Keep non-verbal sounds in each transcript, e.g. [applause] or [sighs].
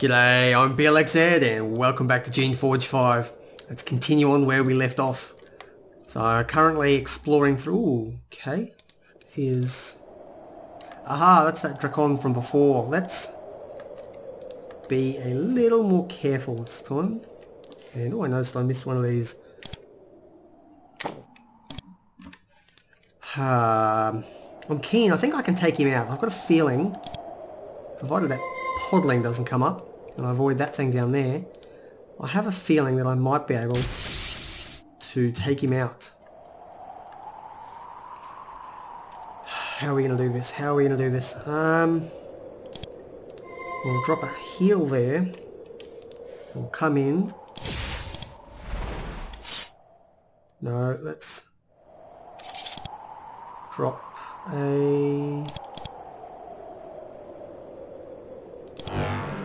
G'day, I'm BLXZ and welcome back to Geneforge 5. Let's continue on where we left off. So currently exploring through... Ooh, okay. Is... Aha, that's that Drakon from before. Let's be a little more careful this time. And oh, I noticed I missed one of these. Um, I'm keen. I think I can take him out. I've got a feeling, provided that podling doesn't come up, and I avoid that thing down there, I have a feeling that I might be able to take him out. How are we going to do this? How are we going to do this? Um, we'll drop a heal there. We'll come in. No, let's drop a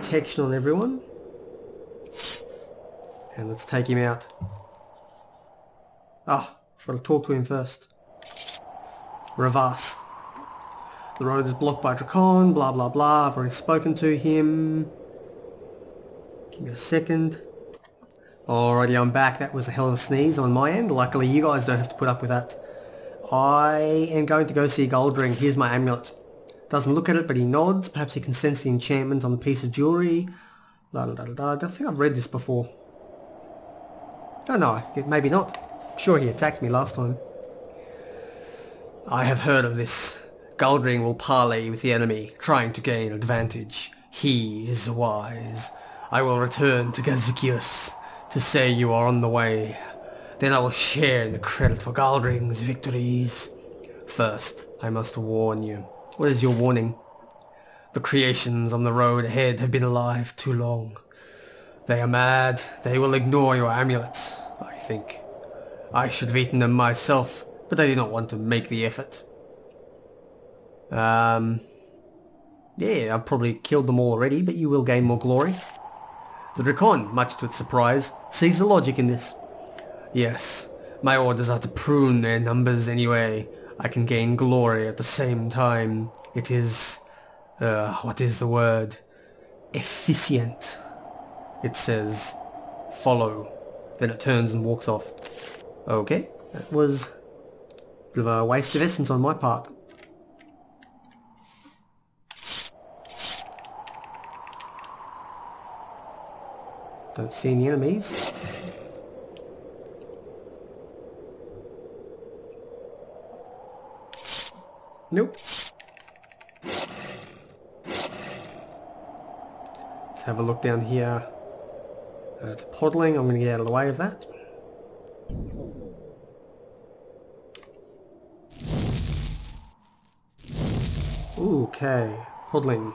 protection on everyone. And let's take him out. Ah, oh, got to talk to him first. Ravas. The road is blocked by Drakon, blah blah blah. I've already spoken to him. Give me a second. Alrighty, I'm back. That was a hell of a sneeze on my end. Luckily, you guys don't have to put up with that. I am going to go see Goldring. Here's my amulet. Doesn't look at it, but he nods. Perhaps he can sense the enchantment on the piece of jewellery. La, la, la, I don't think I've read this before. Oh no, maybe not. I'm sure he attacked me last time. I have heard of this. Goldring will parley with the enemy, trying to gain advantage. He is wise. I will return to Gazukius to say you are on the way. Then I will share in the credit for Goldring's victories. First, I must warn you. What is your warning? The creations on the road ahead have been alive too long. They are mad. They will ignore your amulets, I think. I should have eaten them myself, but I did not want to make the effort. Um, yeah, I've probably killed them all already, but you will gain more glory. The Drakon, much to its surprise, sees the logic in this. Yes, my orders are to prune their numbers anyway. I can gain glory at the same time. It is... Uh, what is the word? Efficient. It says, follow. Then it turns and walks off. Okay, that was a bit of a waste of essence on my part. Don't see any enemies. Nope. Let's have a look down here. Uh, it's podling. I'm going to get out of the way of that. Okay, podling.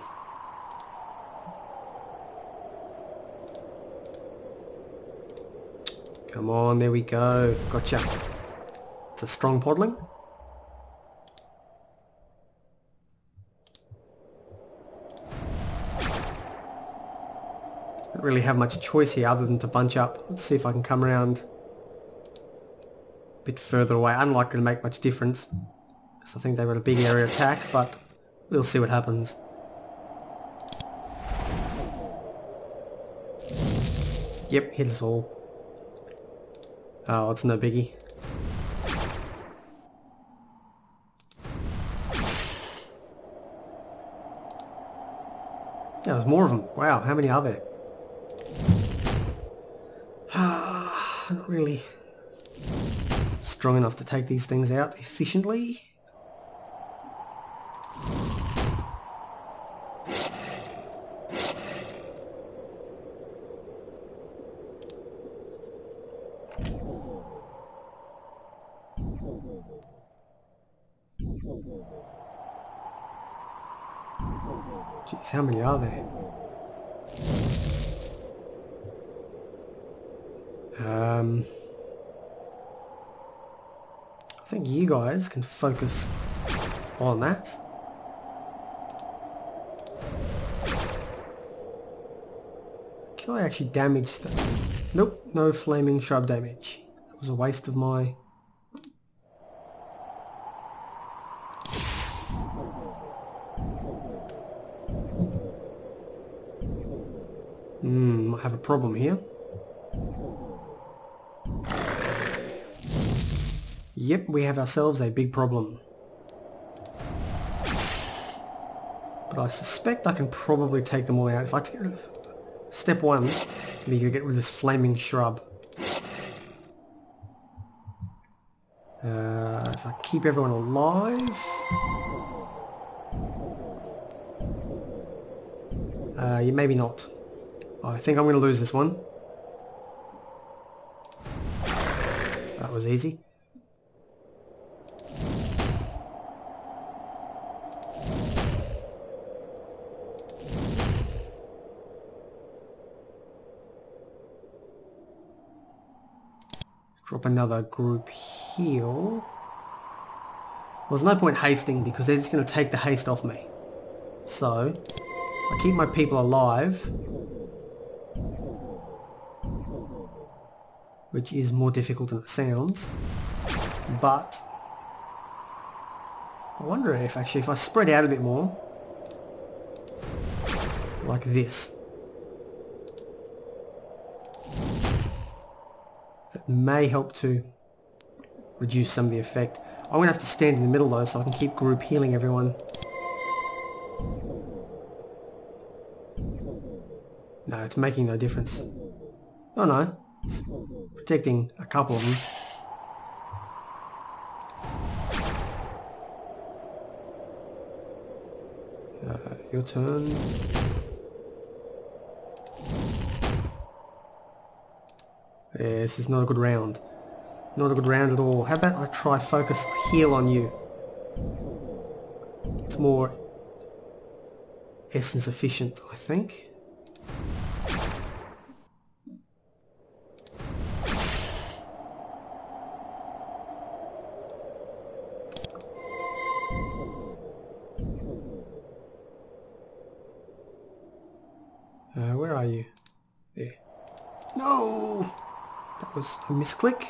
Come on, there we go. Gotcha. It's a strong podling. Really have much choice here other than to bunch up. See if I can come around a bit further away. Unlikely to make much difference. Because I think they've got a big area attack, but we'll see what happens. Yep, hit us all. Oh, it's no biggie. Yeah, there's more of them. Wow, how many are there? Not really strong enough to take these things out efficiently. Jeez, how many are there? Um, I think you guys can focus on that. Can I actually damage them? Nope, no flaming shrub damage. That was a waste of my Hmm, might have a problem here. Yep, we have ourselves a big problem. But I suspect I can probably take them all out. If I take step one, we to get rid of this flaming shrub. Uh, if I keep everyone alive... Uh, yeah, maybe not. I think I'm going to lose this one. That was easy. Drop another group heal. Well, there's no point hasting because they're just going to take the haste off me. So, I keep my people alive. Which is more difficult than it sounds. But, I wonder if actually if I spread out a bit more, like this, may help to reduce some of the effect. I'm going to have to stand in the middle though so I can keep group healing everyone. No, it's making no difference. Oh no, it's protecting a couple of them. Uh, your turn. Yeah, this is not a good round. Not a good round at all. How about I try focus heal on you? It's more essence efficient, I think. Uh, where are you? There. No! That was a misclick.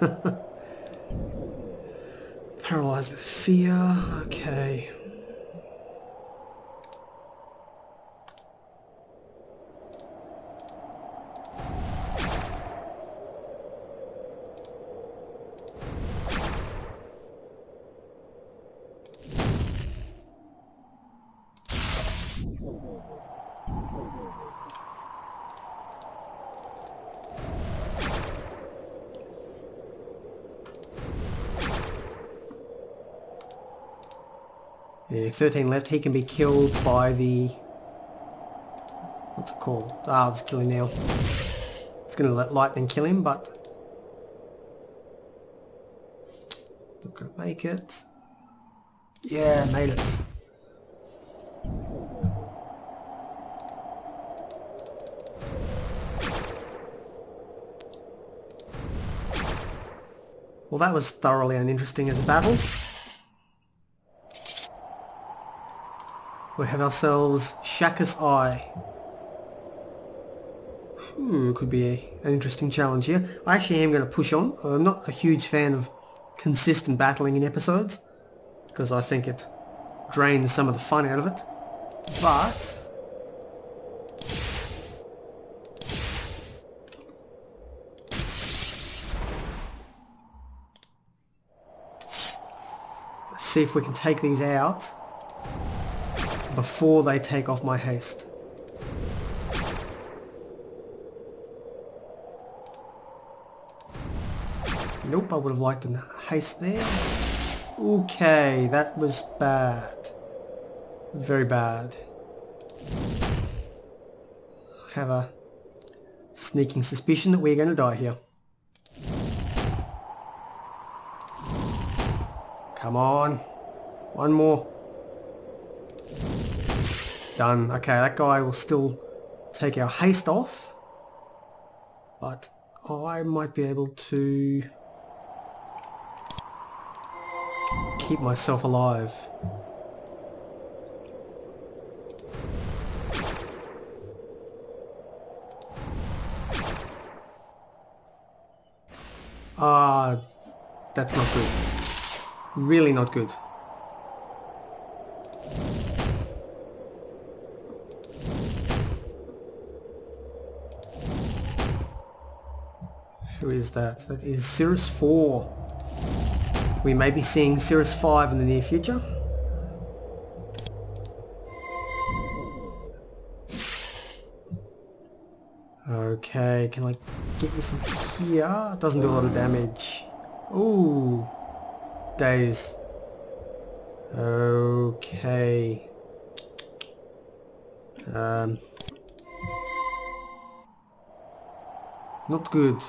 [laughs] Paralyzed with fear. Okay. Yeah, 13 left. He can be killed by the... What's it called? Ah, I'll just kill him now. It's going to let lightning kill him, but... Not going to make it. Yeah, made it. Well, that was thoroughly uninteresting as a battle. We have ourselves Shaka's Eye. Hmm, could be a, an interesting challenge here. I actually am going to push on. I'm not a huge fan of consistent battling in episodes because I think it drains some of the fun out of it. But Let's see if we can take these out before they take off my haste. Nope, I would have liked a haste there. Okay, that was bad. Very bad. I have a sneaking suspicion that we're going to die here. Come on. One more. Done. Okay, that guy will still take our haste off. But I might be able to keep myself alive. Ah, that's not good. Really not good. Who is that? That is Cirrus 4. We may be seeing Cirrus 5 in the near future. Okay, can I get you from here? Doesn't do a lot of damage. Ooh. Days. Okay. Um. Not good.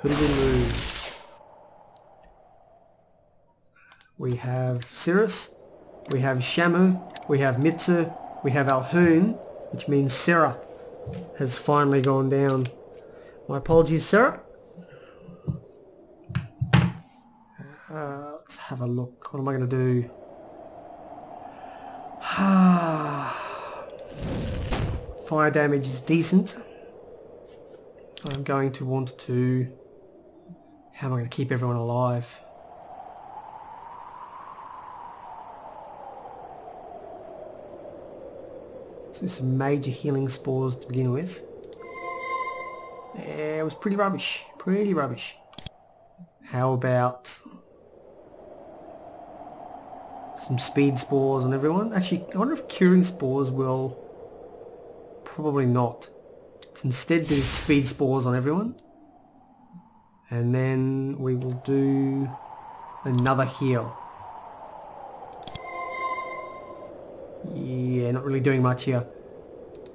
Who did we lose? We have Cirrus, we have Shamu, we have Mitsu, we have Alhoon, which means Sarah has finally gone down. My apologies, Sarah. Uh, let's have a look. What am I going to do? [sighs] Fire damage is decent. I'm going to want to... How am I going to keep everyone alive? So some major healing spores to begin with. Yeah, it was pretty rubbish. Pretty rubbish. How about some speed spores on everyone? Actually, I wonder if curing spores will... Probably not. Let's instead do speed spores on everyone. And then we will do another heal. Yeah, not really doing much here.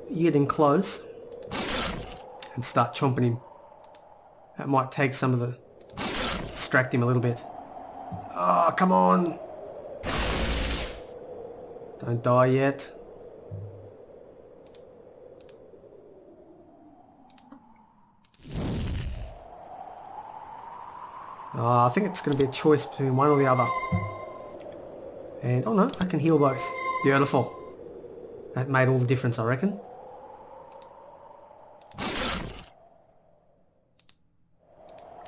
You get in close and start chomping him. That might take some of the... distract him a little bit. Oh, come on! Don't die yet. Oh, I think it's going to be a choice between one or the other. And, oh no, I can heal both. Beautiful. That made all the difference, I reckon.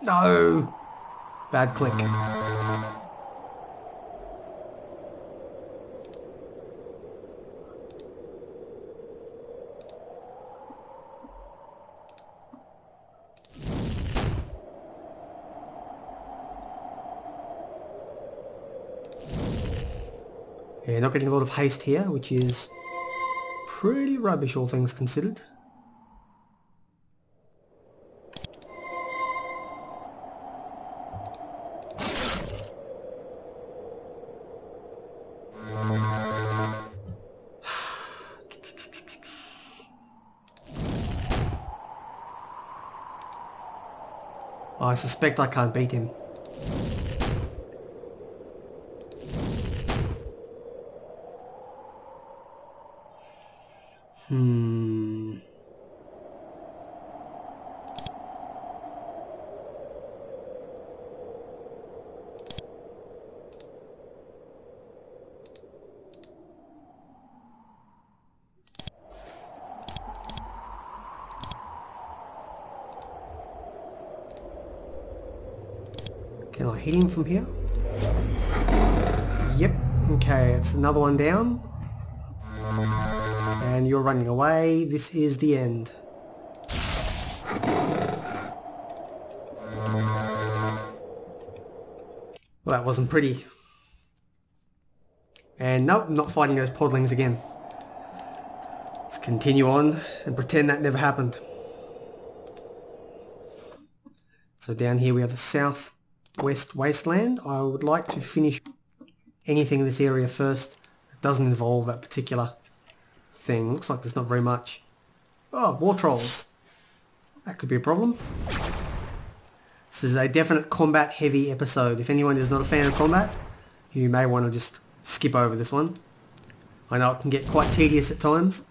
No! Bad click. Yeah, not getting a lot of haste here, which is pretty rubbish all things considered. [sighs] I suspect I can't beat him. Can I hit him from here? Yep. Okay, it's another one down. And you're running away. This is the end. Well, that wasn't pretty. And nope, not fighting those podlings again. Let's continue on and pretend that never happened. So down here we have the southwest wasteland. I would like to finish anything in this area first It doesn't involve that particular thing. Looks like there's not very much. Oh, war trolls. That could be a problem. This is a definite combat heavy episode. If anyone is not a fan of combat, you may want to just skip over this one. I know it can get quite tedious at times.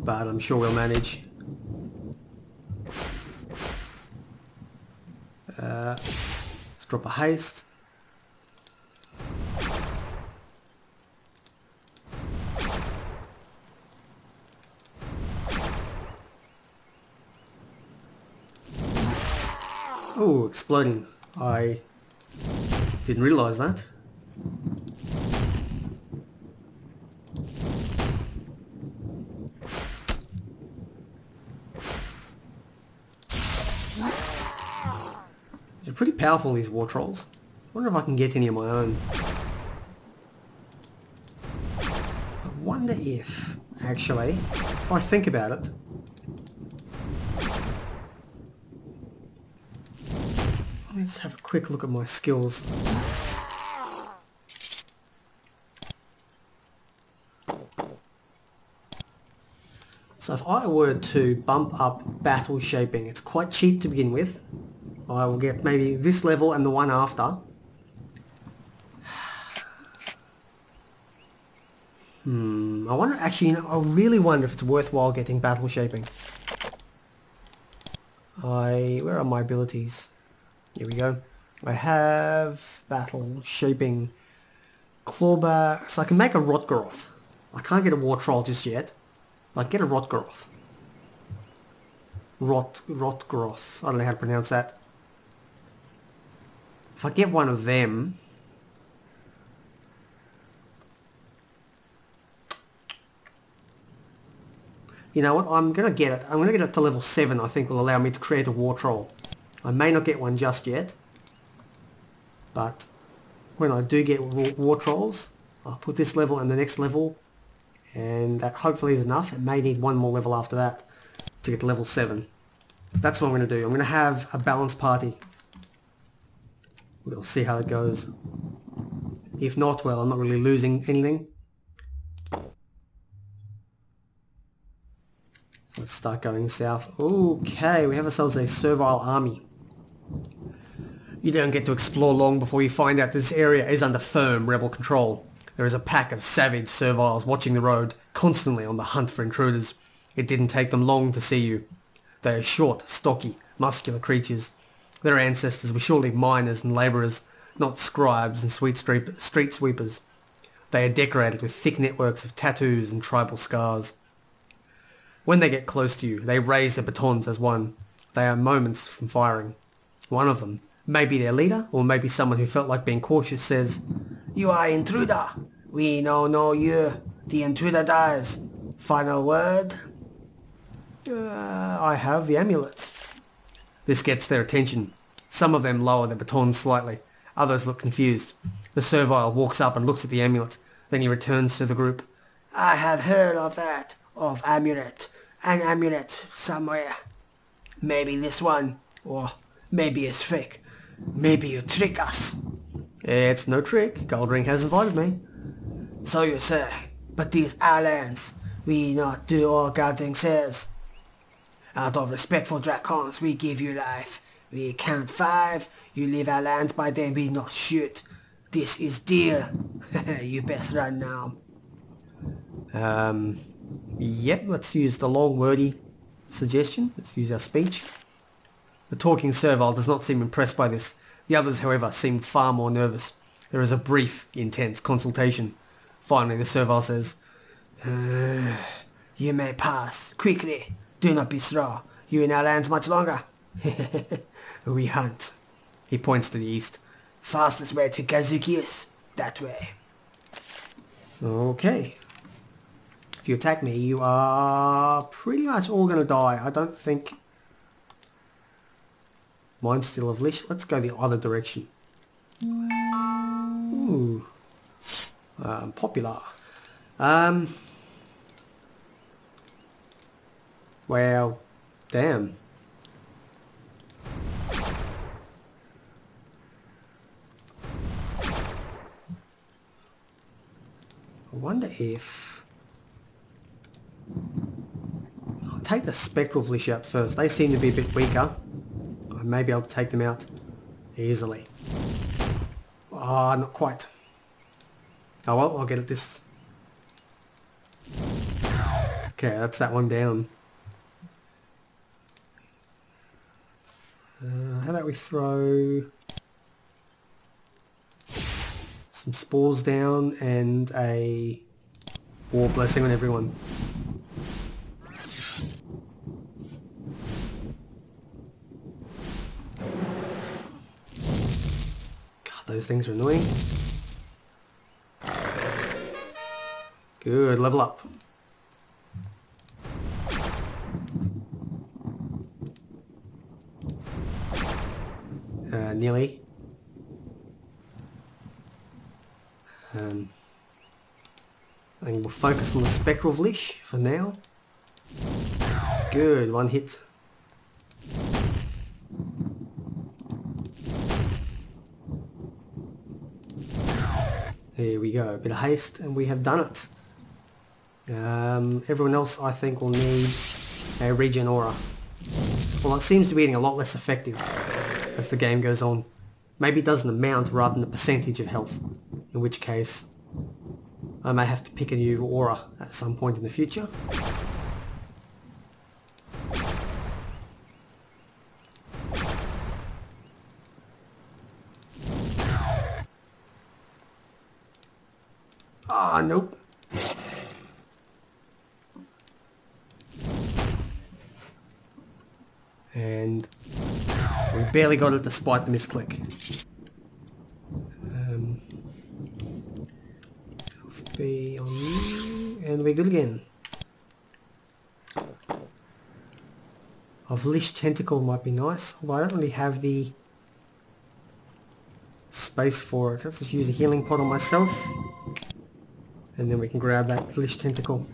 But I'm sure we'll manage. Let's drop a haste. Oh, exploding. I Didn't realise that. They're pretty powerful, these war trolls. wonder if I can get any of my own. I wonder if, actually, if I think about it, let me just have a quick look at my skills. So if I were to bump up battle shaping, it's quite cheap to begin with. I will get maybe this level and the one after. Hmm, I wonder, actually, you know, I really wonder if it's worthwhile getting battle shaping. I, where are my abilities? Here we go. I have battle shaping clawback, so I can make a Rotgroth. I can't get a war troll just yet. I get a Rotgroth. Rot, Rotgroth. I don't know how to pronounce that. If I get one of them... You know what, I'm going to get it. I'm going to get it to level 7, I think will allow me to create a War Troll. I may not get one just yet. But when I do get War Trolls, I'll put this level and the next level. And that hopefully is enough. It may need one more level after that to get to level 7. That's what I'm going to do. I'm going to have a balanced party. We'll see how it goes. If not, well, I'm not really losing anything. So let's start going south. Okay, we have ourselves a servile army. You don't get to explore long before you find out this area is under firm rebel control. There is a pack of savage serviles watching the road, constantly on the hunt for intruders. It didn't take them long to see you. They are short, stocky, muscular creatures their ancestors were surely miners and labourers, not scribes and sweet street sweepers. They are decorated with thick networks of tattoos and tribal scars. When they get close to you, they raise their batons as one. They are moments from firing. One of them, maybe their leader, or maybe someone who felt like being cautious, says, You are intruder. We know you. The intruder dies. Final word? Uh, I have the amulets. This gets their attention. Some of them lower their batons slightly. Others look confused. The servile walks up and looks at the amulet. Then he returns to the group. I have heard of that. Of amulet. An amulet somewhere. Maybe this one. Or maybe it's fake. Maybe you trick us. Eh, it's no trick. Goldring has invited me. So you say. But these are lands. We not do all Goldring says. Out of respect for dragons, we give you life. We count five, you leave our land by then we not shoot. This is deal. [laughs] you best run now. Um, yep, let's use the long wordy suggestion. Let's use our speech. The talking servile does not seem impressed by this. The others, however, seem far more nervous. There is a brief, intense consultation. Finally, the servile says, uh, You may pass, quickly. Do not be slow. You in our lands much longer. [laughs] we hunt. He points to the east. Fastest way to Kazukius. That way. Okay. If you attack me, you are pretty much all going to die. I don't think... Mine's still of leash. Let's go the other direction. Ooh. Um, popular. Um... Well, damn. I wonder if... I'll take the Spectral Vlish out first. They seem to be a bit weaker. I may be able to take them out easily. Ah, oh, not quite. Oh well, I'll get it this... Okay, that's that one down. Uh, how about we throw some spores down and a war blessing on everyone. God, Those things are annoying. Good, level up. Uh, nearly. Um, I think we'll focus on the Spectral Vlish for now. Good, one hit. There we go, a bit of haste and we have done it. Um, everyone else I think will need a regen aura. Well it seems to be getting a lot less effective as the game goes on. Maybe it does an amount rather than the percentage of health, in which case I may have to pick a new aura at some point in the future. Ah, nope. And we barely got it despite the misclick. Um, be on you, and we're good again. A Vlish Tentacle might be nice, although I don't really have the space for it. Let's just use a healing pot on myself. And then we can grab that Vlish Tentacle.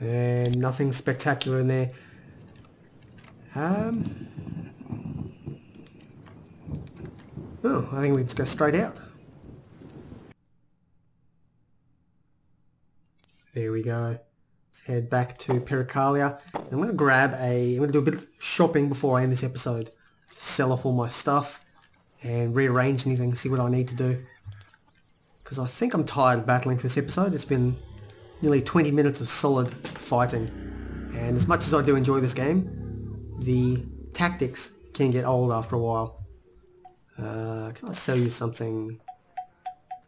And nothing spectacular in there. Um, oh, I think we just go straight out. There we go. Let's head back to Pericalia. I'm going to grab a... I'm going to do a bit of shopping before I end this episode. Just sell off all my stuff and rearrange anything, see what I need to do. Because I think I'm tired of battling for this episode. It's been nearly 20 minutes of solid fighting. And as much as I do enjoy this game, the tactics can get old after a while. Uh, can I sell you something?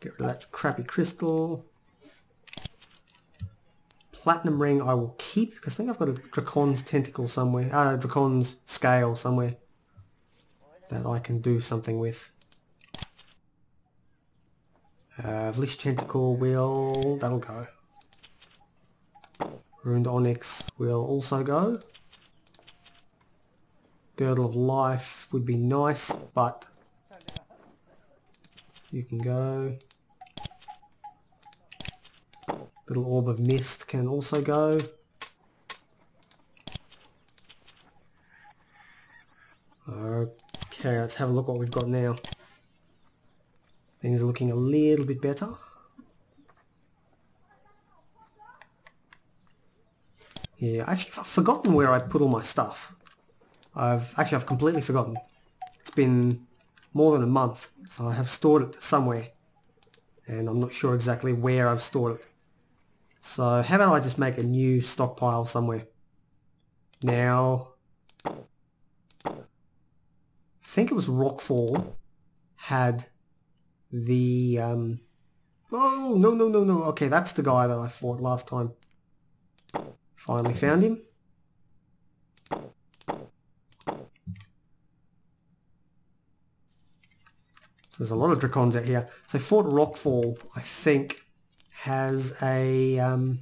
Get rid of that crappy crystal. Platinum ring I will keep because I think I've got a Drakon's tentacle somewhere, uh, Drakon's scale somewhere that I can do something with. Uh, Vlish tentacle will, that'll go. Ruined Onyx will also go. Girdle of Life would be nice, but you can go. Little Orb of Mist can also go. Okay, let's have a look what we've got now. Things are looking a little bit better. Yeah, actually I've forgotten where I put all my stuff. I've actually I've completely forgotten. It's been more than a month, so I have stored it somewhere. And I'm not sure exactly where I've stored it. So how about I just make a new stockpile somewhere. Now, I think it was Rockfall had the, um, oh, no, no, no, no. Okay, that's the guy that I fought last time. Finally found him. There's a lot of Drakons out here. So Fort Rockfall, I think, has a... Um,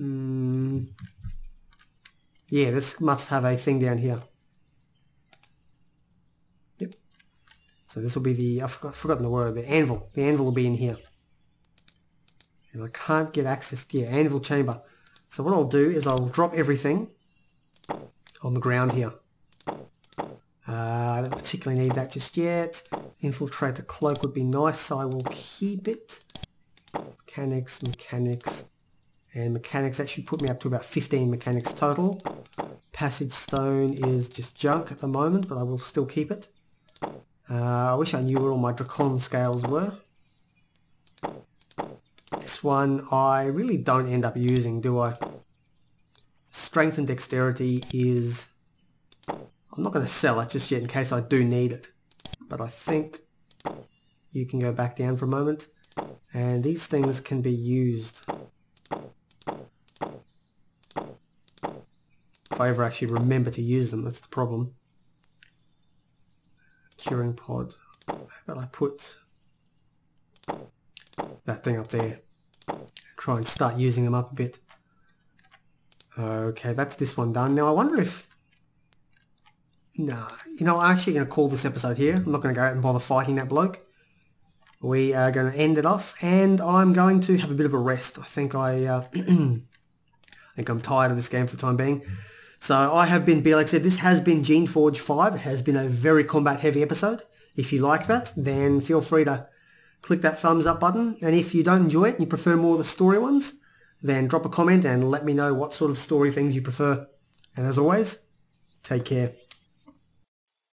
mm, yeah, this must have a thing down here. Yep. So this will be the... I've forgotten the word. The anvil. The anvil will be in here and I can't get access to your anvil chamber. So what I'll do is I'll drop everything on the ground here. Uh, I don't particularly need that just yet. Infiltrate the cloak would be nice, so I will keep it. Mechanics, mechanics, and mechanics actually put me up to about 15 mechanics total. Passage stone is just junk at the moment, but I will still keep it. Uh, I wish I knew where all my Drakon scales were. This one I really don't end up using, do I? Strength and dexterity is... I'm not going to sell it just yet in case I do need it. But I think you can go back down for a moment. And these things can be used If I ever actually remember to use them, that's the problem. Curing pod. About I put that thing up there? Try and start using them up a bit. Okay, that's this one done. Now I wonder if... Nah, you know, I'm actually going to call this episode here. I'm not going to go out and bother fighting that bloke. We are going to end it off, and I'm going to have a bit of a rest. I think I, uh, [clears throat] I think I'm tired of this game for the time being. So I have been, like I said, this has been Geneforge 5. It has been a very combat-heavy episode. If you like that, then feel free to click that thumbs up button. And if you don't enjoy it and you prefer more of the story ones, then drop a comment and let me know what sort of story things you prefer. And as always, take care.